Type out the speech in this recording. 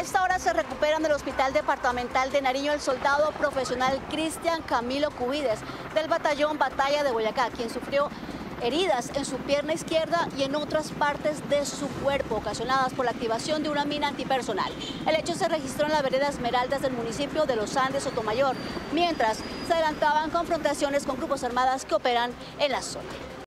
A esta hora se recuperan del Hospital Departamental de Nariño el soldado profesional Cristian Camilo Cubides del batallón Batalla de Boyacá, quien sufrió heridas en su pierna izquierda y en otras partes de su cuerpo ocasionadas por la activación de una mina antipersonal. El hecho se registró en la vereda Esmeraldas del municipio de Los Andes, Sotomayor, mientras se adelantaban confrontaciones con grupos armados que operan en la zona.